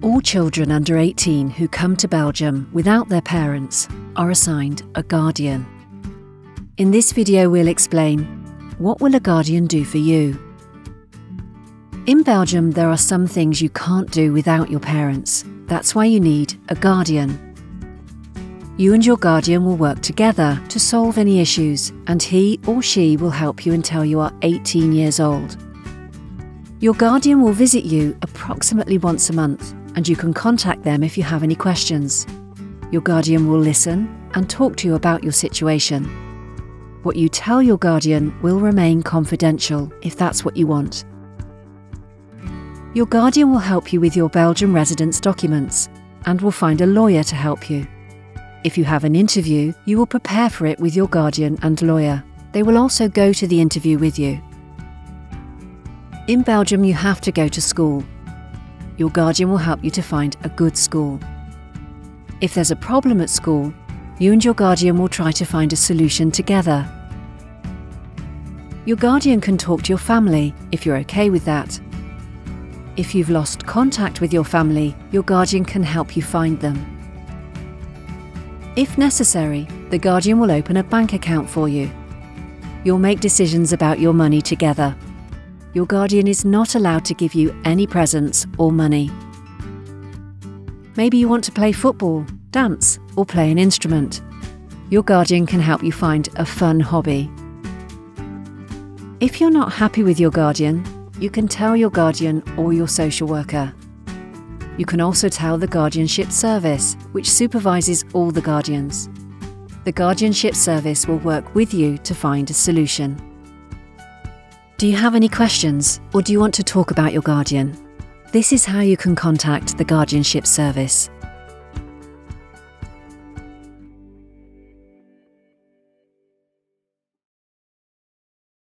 All children under 18 who come to Belgium without their parents are assigned a guardian. In this video we'll explain what will a guardian do for you? In Belgium there are some things you can't do without your parents. That's why you need a guardian. You and your guardian will work together to solve any issues and he or she will help you until you are 18 years old. Your guardian will visit you approximately once a month and you can contact them if you have any questions. Your guardian will listen and talk to you about your situation. What you tell your guardian will remain confidential if that's what you want. Your guardian will help you with your Belgian residence documents and will find a lawyer to help you. If you have an interview, you will prepare for it with your guardian and lawyer. They will also go to the interview with you. In Belgium, you have to go to school your guardian will help you to find a good school. If there's a problem at school, you and your guardian will try to find a solution together. Your guardian can talk to your family if you're okay with that. If you've lost contact with your family, your guardian can help you find them. If necessary, the guardian will open a bank account for you. You'll make decisions about your money together your guardian is not allowed to give you any presents or money. Maybe you want to play football, dance, or play an instrument. Your guardian can help you find a fun hobby. If you're not happy with your guardian, you can tell your guardian or your social worker. You can also tell the Guardianship Service, which supervises all the guardians. The Guardianship Service will work with you to find a solution. Do you have any questions or do you want to talk about your guardian? This is how you can contact the Guardianship Service